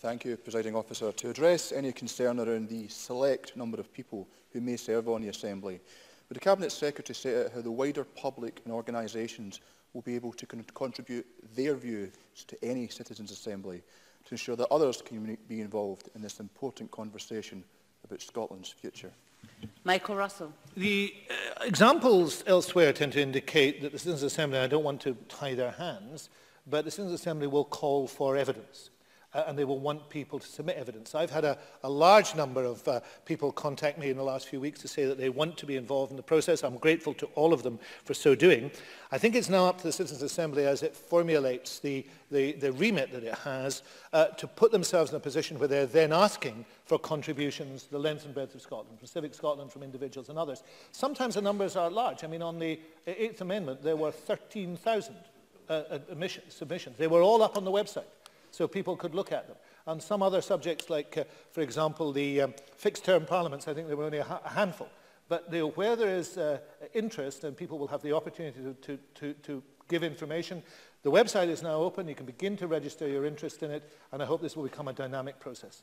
Thank you, Presiding Officer. To address any concern around the select number of people who may serve on the Assembly, would the Cabinet Secretary set out how the wider public and organisations will be able to con contribute their views to any Citizens' Assembly to ensure that others can be involved in this important conversation about Scotland's future? Michael Russell. The uh, examples elsewhere tend to indicate that the Citizens' Assembly, I don't want to tie their hands, but the Citizens' Assembly will call for evidence uh, and they will want people to submit evidence. I've had a, a large number of uh, people contact me in the last few weeks to say that they want to be involved in the process. I'm grateful to all of them for so doing. I think it's now up to the Citizens Assembly as it formulates the, the, the remit that it has uh, to put themselves in a position where they're then asking for contributions the length and breadth of Scotland, from Civic Scotland, from individuals and others. Sometimes the numbers are large. I mean, on the Eighth Amendment, there were 13,000 uh, submissions. They were all up on the website so people could look at them. And some other subjects like, uh, for example, the um, fixed-term parliaments, I think there were only a, ha a handful. But the, where there is uh, interest and people will have the opportunity to, to, to, to give information, the website is now open. You can begin to register your interest in it, and I hope this will become a dynamic process.